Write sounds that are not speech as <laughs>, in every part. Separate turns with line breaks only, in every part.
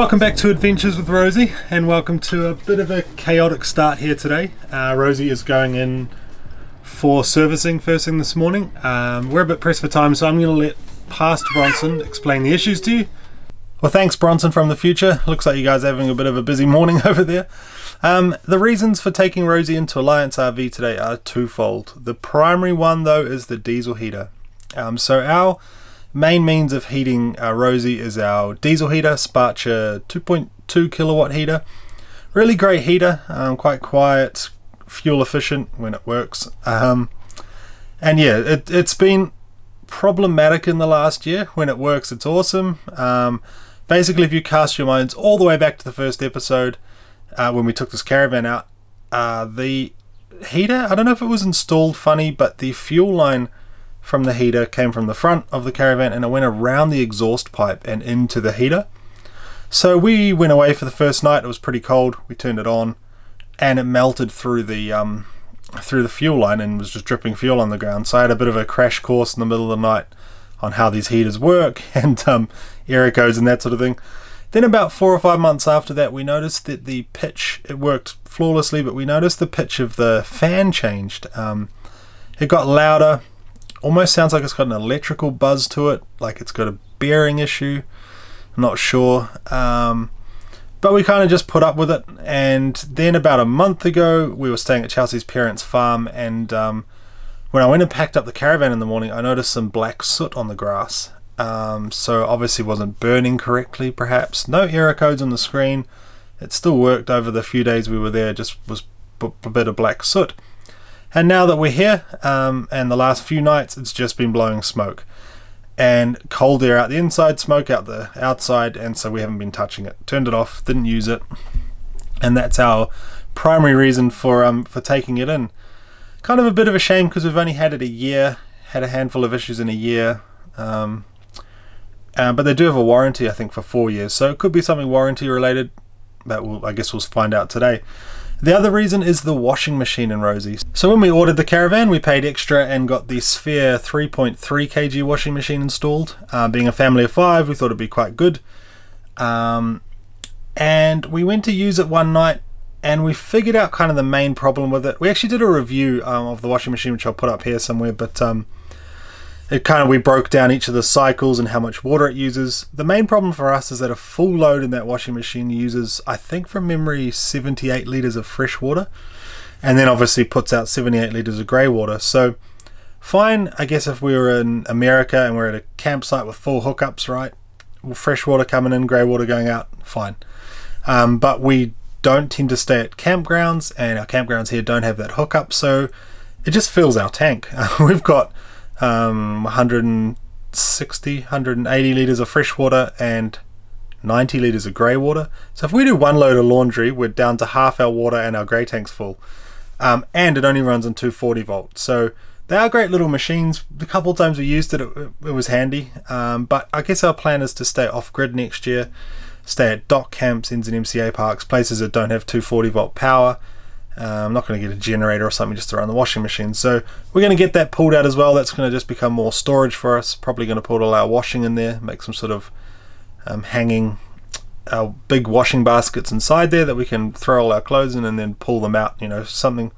Welcome back to Adventures with Rosy and welcome to a bit of a chaotic start here today. Uh, Rosy is going in for servicing first thing this morning. Um, we're a bit pressed for time so I'm going to let past Bronson explain the issues to you. Well thanks Bronson from the future. Looks like you guys are having a bit of a busy morning <laughs> over there. Um, the reasons for taking Rosy into Alliance RV today are twofold. The primary one though is the diesel heater. Um, so our Main means of heating our Rosy is our diesel heater, Eberspacher 2.2 kilowatt heater. Really great heater, um, quite quiet, fuel efficient when it works. Um, and yeah, it, has been problematic in the last year. When it works, it's awesome. Um, basically, if you cast your minds all the way back to the first episode, uh, when we took this caravan out, uh, the heater, I don't know if it was installed funny, but the fuel line from the heater came from the front of the caravan and it went around the exhaust pipe and into the heater. So we went away for the first night. It was pretty cold. We turned it on and it melted through the um, through the fuel line and was just dripping fuel on the ground. So I had a bit of a crash course in the middle of the night on how these heaters work <laughs> and um, error codes and that sort of thing. Then about four or five months after that, we noticed that the pitch, it worked flawlessly, but we noticed the pitch of the fan changed. Um, it got louder, almost sounds like it's got an electrical buzz to it, like it's got a bearing issue. I'm not sure. Um, but we kind of just put up with it. And then about a month ago, we were staying at Chelsea's parents' farm. And um, when I went and packed up the caravan in the morning, I noticed some black soot on the grass. Um, so obviously wasn't burning correctly, perhaps. No error codes on the screen. It still worked over the few days we were there, just was a bit of black soot. And now that we're here, um, and the last few nights, it's just been blowing smoke. And cold air out the inside, smoke out the outside, and so we haven't been touching it. Turned it off, didn't use it. And that's our primary reason for um for taking it in. Kind of a bit of a shame because we've only had it a year, had a handful of issues in a year. Um, uh, but they do have a warranty, I think, for four years. So it could be something warranty related. But we'll, I guess we'll find out today. The other reason is the washing machine in Rosy's. So when we ordered the caravan, we paid extra and got the Sphere 3.3 kg washing machine installed. Uh, being a family of five, we thought it'd be quite good. Um, and we went to use it one night and we figured out kind of the main problem with it. We actually did a review um, of the washing machine, which I'll put up here somewhere, but um, it kind of we broke down each of the cycles and how much water it uses. The main problem for us is that a full load in that washing machine uses, I think from memory, 78 liters of fresh water, and then obviously puts out 78 liters of grey water. So fine, I guess if we were in America and we're at a campsite with full hookups, right? Fresh water coming in, grey water going out, fine. Um, but we don't tend to stay at campgrounds, and our campgrounds here don't have that hookup, so it just fills our tank. <laughs> We've got um, 160, 180 litres of fresh water and 90 litres of grey water. So if we do one load of laundry, we're down to half our water and our grey tank's full. Um, and it only runs on 240 volts. So they are great little machines. The couple times we used it, it, it was handy. Um, but I guess our plan is to stay off grid next year, stay at DOC camps, NZMCA parks, places that don't have 240 volt power. Uh, I'm not going to get a generator or something just to run the washing machine. So we're going to get that pulled out as well. That's going to just become more storage for us. Probably going to put all our washing in there, make some sort of um, hanging our big washing baskets inside there that we can throw all our clothes in and then pull them out, you know, something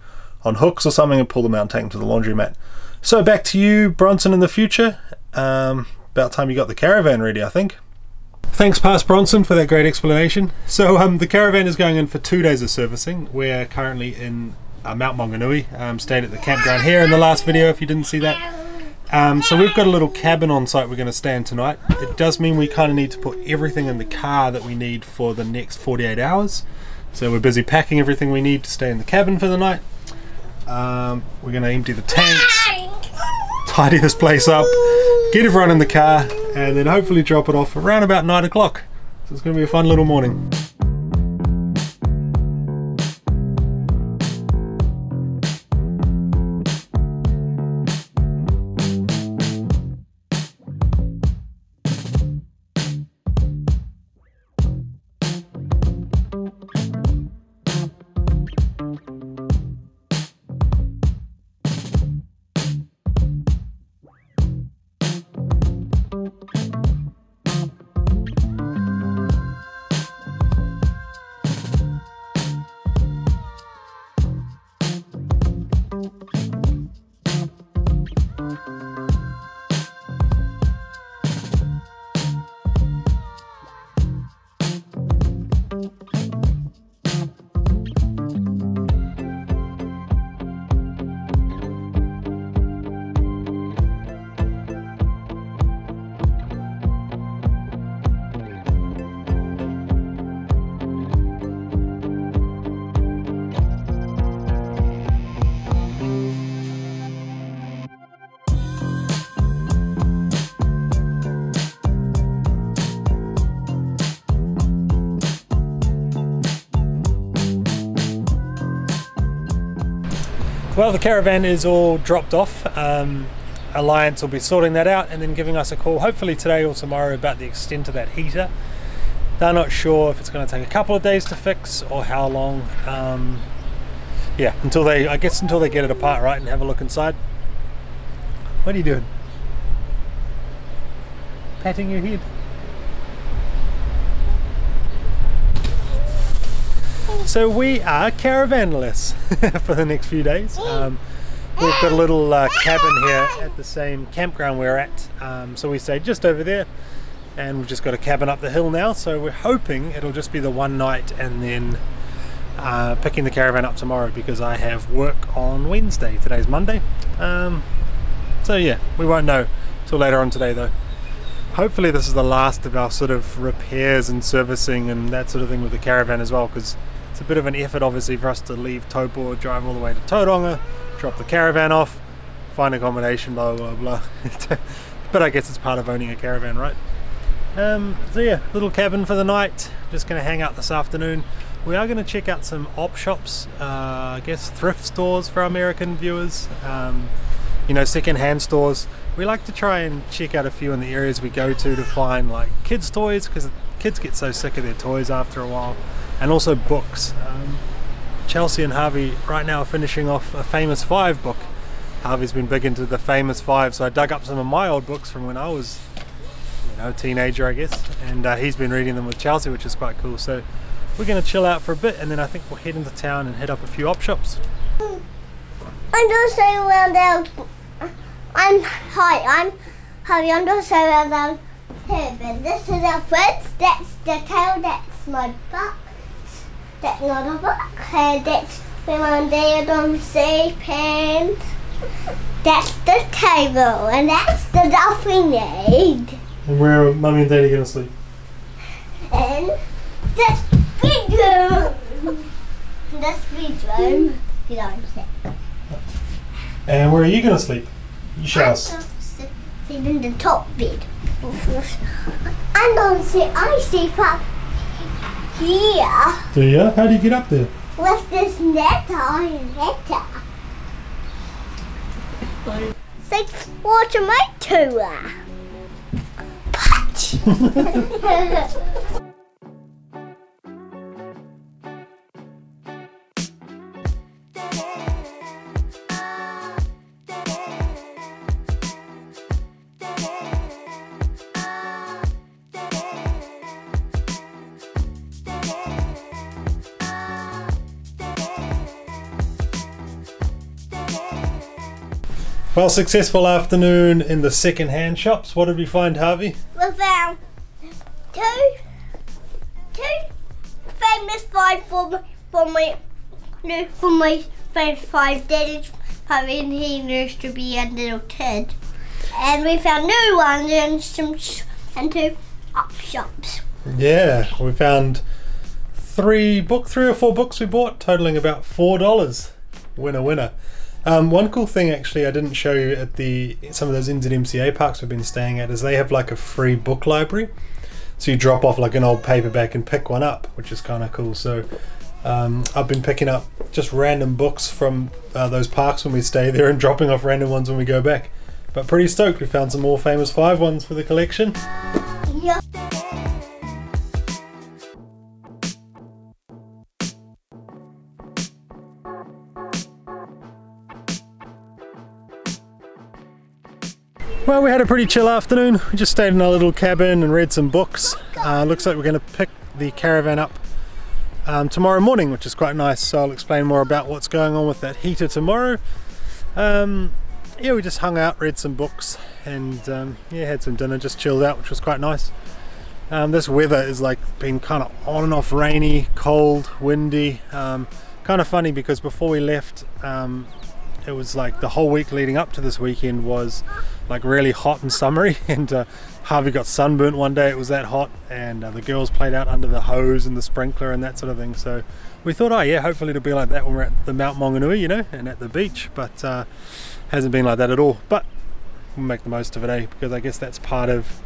on hooks or something and pull them out and take them to the laundromat. So back to you, Bronson, in the future. Um, about time you got the caravan ready, I think. Thanks, Past Bronson, for that great explanation. So, um, the caravan is going in for two days of servicing. We're currently in uh, Mount Maunganui. Um, stayed at the campground here in the last video, if you didn't see that. Um, so we've got a little cabin on site we're going to stay in tonight. It does mean we kind of need to put everything in the car that we need for the next 48 hours. So we're busy packing everything we need to stay in the cabin for the night. Um, we're going to empty the tanks, tidy this place up, get everyone in the car, and then hopefully drop it off around about 9 o'clock. So it's going to be a fun little morning. Well, the caravan is all dropped off. Um, Alliance will be sorting that out and then giving us a call, hopefully today or tomorrow, about the extent of that heater. They're not sure if it's going to take a couple of days to fix or how long. Um, yeah, until they, I guess, until they get it apart, right, and have a look inside. What are you doing? Patting your head. So we are caravanless <laughs> for the next few days. Um, we've got a little uh, cabin here at the same campground we're at. Um, so we stayed just over there and we've just got a cabin up the hill now. So we're hoping it'll just be the one night and then uh, picking the caravan up tomorrow because I have work on Wednesday. Today's Monday. Um, so yeah, we won't know till later on today though. Hopefully this is the last of our sort of repairs and servicing and that sort of thing with the caravan as well because a bit of an effort obviously for us to leave Taupo, drive all the way to Tauranga, drop the caravan off, find accommodation, blah blah blah. <laughs> but I guess it's part of owning a caravan, right? Um, so yeah, little cabin for the night. Just going to hang out this afternoon. We are going to check out some op shops, uh, I guess thrift stores for American viewers. Um, you know, second-hand stores. We like to try and check out a few in the areas we go to to find like kids' toys because kids get so sick of their toys after a while and also books. Um, Chelsea and Harvey right now are finishing off a Famous Five book. Harvey's been big into the Famous Five, so I dug up some of my old books from when I was, you know, a teenager, I guess, and uh, he's been reading them with Chelsea, which is quite cool. So we're going to chill out for a bit, and then I think we'll head into town and hit up a few op shops.
I'm just around there. I'm hi. I'm Harvey. I'm just around here. But this is our friends. That's the tail. That's my butt. That's not a book. And that's when there on safe and that's the table and that's the we need.
And where are Mummy and Daddy going to sleep?
And that's bedroom. That's bedroom. You what I'm?
And where are you going to sleep? You us.
sit in the top bed. I don't see. I sleep up here
Do you? How do you get up there?
with this net on letter. Thanks for my tour. Punch. <laughs> <laughs>
Well, successful afternoon in the second-hand shops. What did we find, Harvey?
we found two, two famous five for my, for my, no, for my famous five daddy's probably he used to be a little kid. And we found new ones and some and two op shops.
Yeah, we found three book, three or four books we bought, totaling about four dollars. Winner, winner. Um, one cool thing actually I didn't show you at the some of those NZMCA parks we've been staying at is they have like a free book library. So you drop off like an old paperback and pick one up, which is kind of cool. So um, I've been picking up just random books from uh, those parks when we stay there and <laughs> dropping off random ones when we go back. But pretty stoked we found some more famous five ones for the collection. Well, we had a pretty chill afternoon. We just stayed in our little cabin and read some books. Uh, looks like we're going to pick the caravan up um, tomorrow morning, which is quite nice. So I'll explain more about what's going on with that heater tomorrow. Um, yeah, we just hung out, read some books, and um, yeah, had some dinner, just chilled out, which was quite nice. Um, this weather is like been kind of on and off rainy, cold, windy. Um, kind of funny because before we left, um, it was like the whole week leading up to this weekend was like really hot and summery. <laughs> And uh, Harvey got sunburnt one day it was that hot and uh, the girls played out under the hose and the sprinkler and that sort of thing. So we thought oh yeah hopefully it'll be like that when we're at the Mount Maunganui you know and at the beach. But uh, hasn't been like that at all. But we'll make the most of it eh? Because I guess that's part of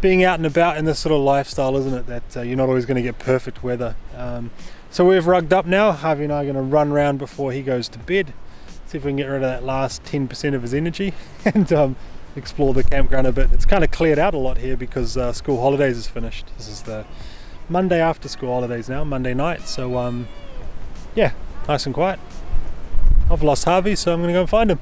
being out and about in this sort of lifestyle isn't it? That uh, you're not always going to get perfect weather. Um, so we've rugged up now. Harvey and I are going to run around before he goes to bed See if we can get rid of that last 10% of his energy <laughs> and um, explore the campground a bit. It's kind of cleared out a lot here because uh, school holidays is finished. This is the Monday after school holidays now, Monday night. So um, yeah, nice and quiet. I've lost Harvey, so I'm going to go and find him.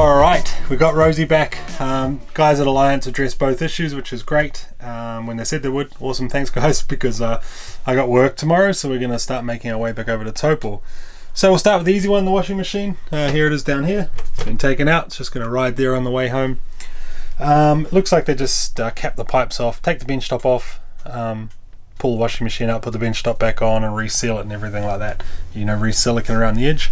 Alright, we got Rosy back. Um, guys at Alliance addressed both issues, which is great. Um, when they said they would, awesome, thanks guys, <laughs> because uh, I got work tomorrow, so we're going to start making our way back over to Taupo. So we'll start with the easy one, the washing machine. Uh, here it is down here. It's been taken out, it's just going to ride there on the way home. Um, looks like they just uh, cap the pipes off, take the bench top off, um, pull the washing machine out, put the bench top back on and reseal it and everything like that. You know, re-silicon around the edge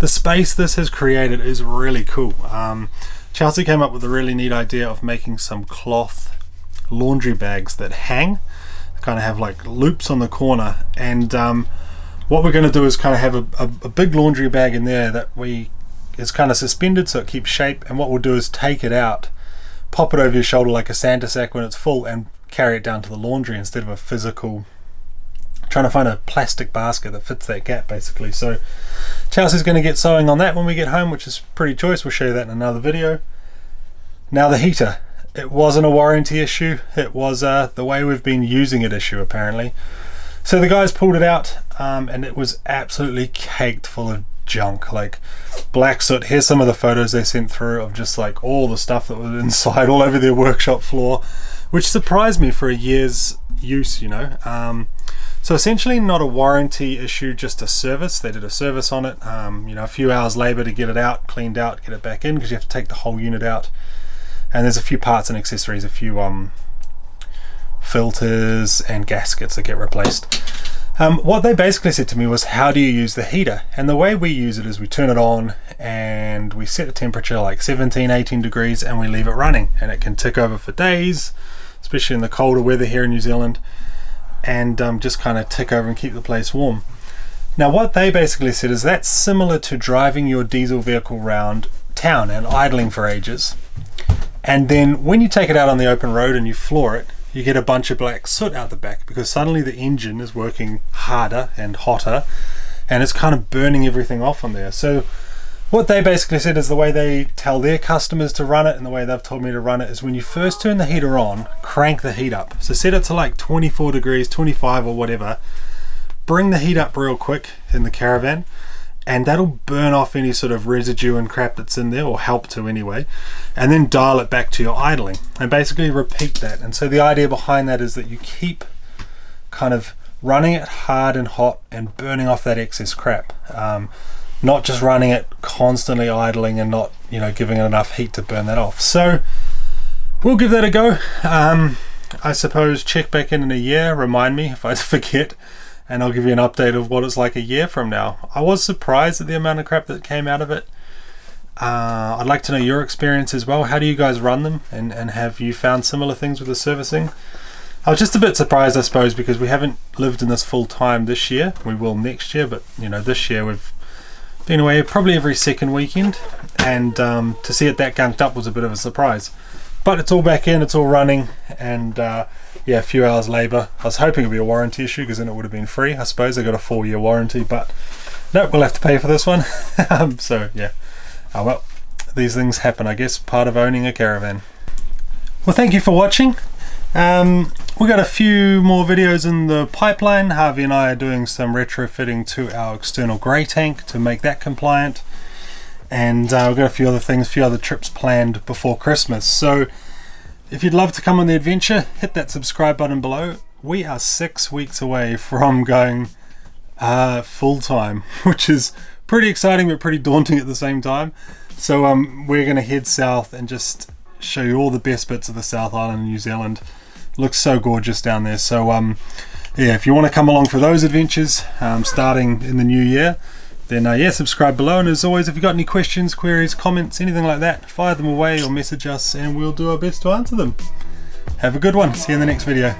the space this has created is really cool. Um, Chelsea came up with a really neat idea of making some cloth laundry bags that hang, kind of have like loops on the corner. And um, what we're going to do is kind of have a, a, a, big laundry bag in there that we is kind of suspended so it keeps shape. And what we'll do is take it out, pop it over your shoulder like a Santa sack when it's full, and carry it down to the laundry instead of a physical trying to find a plastic basket that fits that gap basically. So Chelsea's going to get sewing on that when we get home, which is pretty choice. We'll show you that in another video. Now the heater. It wasn't a warranty issue. It was uh, the way we've been using it issue apparently. So the guys pulled it out um, and it was absolutely caked full of junk like black soot here's some of the photos they sent through of just like all the stuff that was <laughs> inside all over their workshop floor which surprised me for a year's use you know um, so essentially not a warranty issue, just a service. They did a service on it, um, you know, a few hours labor to get it out, cleaned out, get it back in because you have to take the whole unit out. And there's a few parts and accessories, a few um, filters and gaskets that get replaced. Um, what they basically said to me was, how do you use the heater? And the way we use it is we turn it on and we set a temperature like 17, 18 degrees and we leave it running. And it can tick over for days, especially in the colder weather here in New Zealand and um, just kind of tick over and keep the place warm. Now what they basically said is that's similar to driving your diesel vehicle around town and idling for ages. And then when you take it out on the open road and you floor it, you get a bunch of black soot out the back because suddenly the engine is working harder and hotter and it's kind of burning everything off on there. So what they basically said is the way they tell their customers to run it and the way they've told me to run it is when you first turn the heater on, crank the heat up. So set it to like 24 degrees, 25 or whatever. Bring the heat up real quick in the caravan and that'll burn off any sort of residue and crap that's in there or help to anyway and then dial it back to your idling and basically repeat that and so the idea behind that is that you keep kind of running it hard and hot and burning off that excess crap um, not just running it constantly idling and not you know giving it enough heat to burn that off. So we'll give that a go. Um, I suppose check back in in a year remind me if I <laughs> forget and I'll give you an update of what it's like a year from now. I was surprised at the amount of crap that came out of it. Uh, I'd like to know your experience as well. How do you guys run them? And, and have you found similar things with the servicing? I was just a bit surprised I suppose because we haven't lived in this full time this year. We will next year but you know this year we've been away probably every second weekend and um, to see it that gunked up was a bit of a surprise. But it's all back in it's all running and uh, yeah a few hours labor I was hoping it'd be a warranty issue because then it would have been free. I suppose I got a four year warranty but nope, we'll have to pay for this one. <laughs> Um, so yeah. Oh well these things happen I guess part of owning a caravan. Well thank you for watching um, we got a few more videos in the pipeline. Harvey and I are doing some retrofitting to our external grey tank to make that compliant. And uh, we've got a few other things, a few other trips planned before Christmas. So if you'd love to come on the adventure, hit that subscribe button below. We are six weeks away from going uh, full time, <laughs> which is pretty exciting but pretty daunting at the same time. So um, we're going to head south and just show you all the best bits of the South Island of New Zealand looks so gorgeous down there. So um, yeah, if you want to come along for those adventures, um, starting in the new year, then uh, yeah, subscribe below. And as always, if you've got any questions, queries, comments, anything like that, fire them away or message us, and we'll do our best to answer them. Have a good one. See you in the next video.